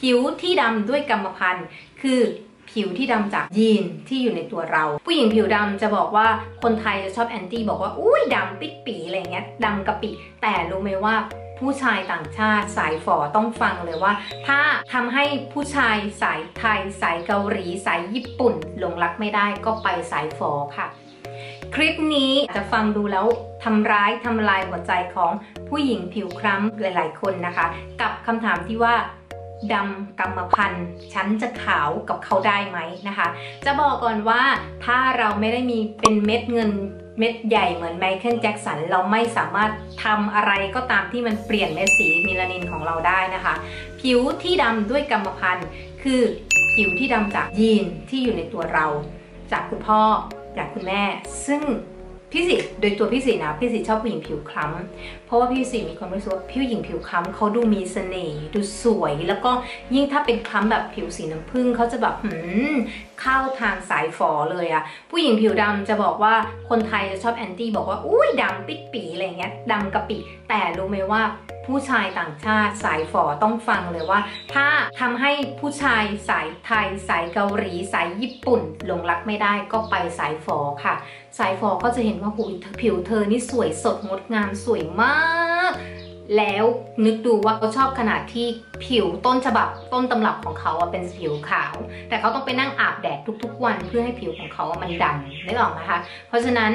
ผิวที่ดำด้วยกรรมพันธุ์ คือผิวที่ดำจากยีนที่อยู่ในตัวเรา ผู้หญิงผิวดำจะบอกว่าคนไทยจะชอบแอนตี้บอกว่าอุ้ยดำปิดปีอะไรเงี้ยดำกะปิ แต่รู้ไหมว่าผู้ชายต่างชาติสายฝอต้องฟังเลยว่า ถ้าทำให้ผู้ชายสายไทย สายเกาหลี สายญี่ปุ่นหลงรักไม่ได้ก็ไปสายฝอค่ะ คลิปนี้จะฟังดูแล้วทำร้ายทำลายหัวใจของผู้หญิงผิวคล้ำหลาย ๆ คนนะคะ กับคำถามที่ว่า ดำกรรมพันธุ์ฉันจะขาวกับเขาได้ไหมนะคะ จะบอกก่อนว่าถ้าเราไม่ได้มีเป็นเม็ดเงินเม็ดใหญ่เหมือนไมเคิลแจ็กสันเราไม่สามารถทำอะไรก็ตามที่มันเปลี่ยนเม็ดสีมิลานินของเราได้นะคะ ผิวที่ดำด้วยกรรมพันธุ์ คือผิวที่ดำจากยีนที่อยู่ในตัวเรา จากคุณพ่อจากคุณแม่ ซึ่ง พี่สิโดยตัวพี่สินะพี่สิชอบผู้หญิงผิวคล้ำเพราะว่าพี่สิมีความรู้สึกว่าผู้หญิงผิวคล้ำเขาดูมีเสน่ห์ดูสวย แล้วก็ยิ่งถ้าเป็นคล้ำแบบผิวสีน้ำผึ้งเขาจะแบบหืมเข้าทางสายฝอเลยอะผู้หญิงผิวดำจะบอกว่าคนไทยจะชอบแอนตี้บอกว่าอุ้ยดำปิดปีอะไรเงี้ยดำกะปิแต่รู้ไหมว่า ผู้ชายต่างชาติสายฝอต้องฟังเลยว่า ถ้าทำให้ผู้ชายสายไทย สายเกาหลี สายญี่ปุ่นหลงรักไม่ได้ก็ไปสายฝอค่ะ สายฝอก็จะเห็นว่าผิวเธอนี่สวยสดงดงามสวยมาก แล้วนึกดูว่าเขาชอบขนาดที่ผิวต้นฉบับต้นตำรับของเขาเป็นผิวขาว แต่เขาต้องไปนั่งอาบแดดทุกๆ วันเพื่อให้ผิวของเขามันดำนึกออกไหมคะเพราะฉะนั้น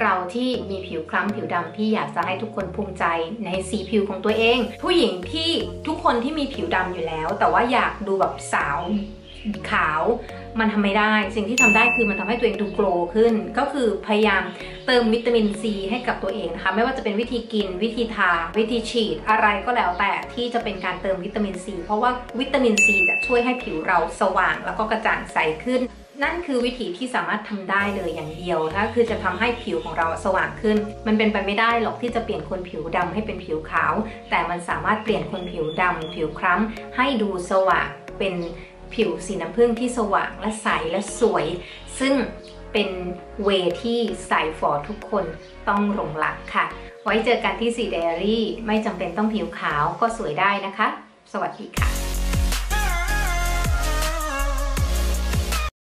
เราที่มีผิวคล้ำผิวดำพี่อยากจะให้ทุกคนภูมิใจในสีผิวของตัวเอง ผู้หญิงที่ทุกคนที่มีผิวดำอยู่แล้ว แต่ว่าอยากดูแบบสาว ขาวมันทำไม่ได้ สิ่งที่ทำได้คือมันทำให้ตัวเองดูโกลขึ้น ก็คือพยายามเติมวิตามินซีให้กับตัวเองนะคะ ไม่ว่าจะเป็นวิธีกิน วิธีทา วิธีฉีด อะไรก็แล้วแต่ที่จะเป็นการเติมวิตามินซี เพราะว่าวิตามินซีจะช่วยให้ผิวเราสว่าง แล้วก็กระจ่างใสขึ้น นั่นคือวิธีที่สามารถทำได้เลยอย่างเดียวนะคือจะทำให้ผิวของเราสว่างขึ้น มันเป็นไปไม่ได้หรอกที่จะเปลี่ยนคนผิวดำให้เป็นผิวขาว แต่มันสามารถเปลี่ยนคนผิวดำผิวคล้ำให้ดูสว่างเป็น ผิวสีน้ำผึ้งที่สว่างและใสและสวย ซึ่งเป็นเวที่ใส่ฝอทุกคนต้องหลงหลักค่ะ ไว้เจอกันที่สีเดรี่ไม่จำเป็นต้องผิวขาวก็สวยได้นะคะ สวัสดีค่ะ